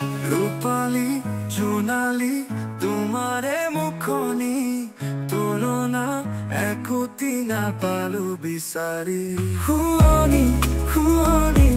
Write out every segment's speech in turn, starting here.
ৰূপালী জোনালী তোমাৰে মুখনি তুলনা একোটি নাপালো বিচাৰি শুৱনি শুৱনি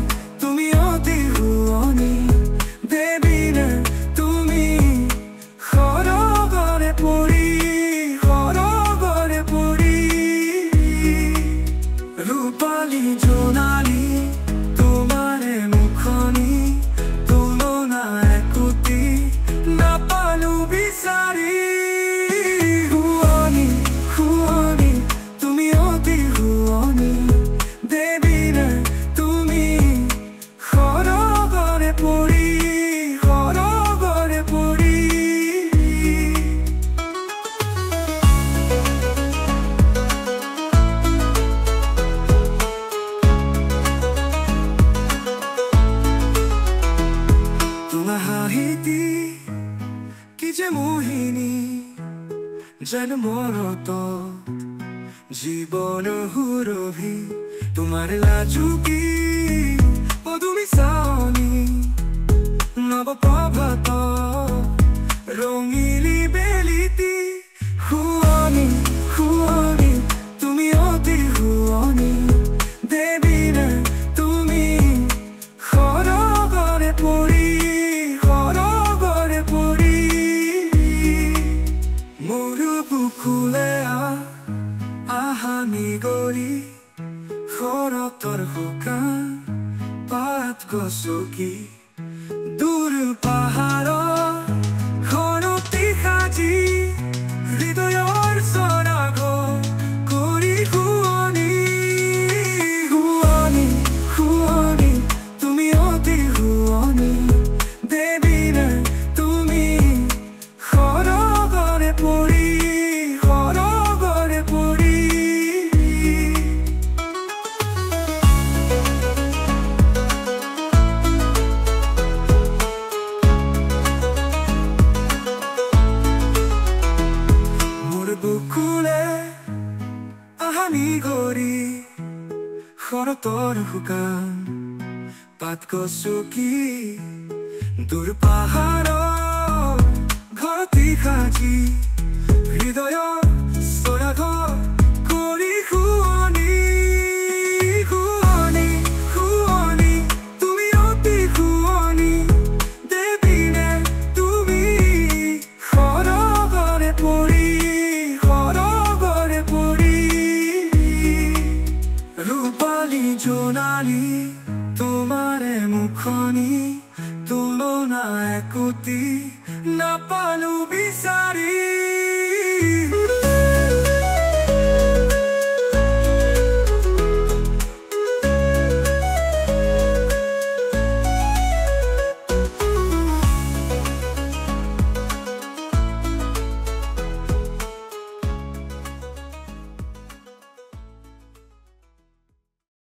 নাহিতি কি যে মোহিনী যেন মরত। জীবন হুরভি তোমার লাজুকি ও তুমি সানি মোৰ বুকুলে আহানি গৰি শৰতৰ শুকান পাত গছকি দূৰ পাহাৰৰ শৰতৰ শুকান পাত গছকি দূৰ পাহাৰৰ ঘৰতি সাজি হৃদয়ৰ জোনালী তোমাৰে মুখনি তুলনা একোটি নাপালো বিচাৰি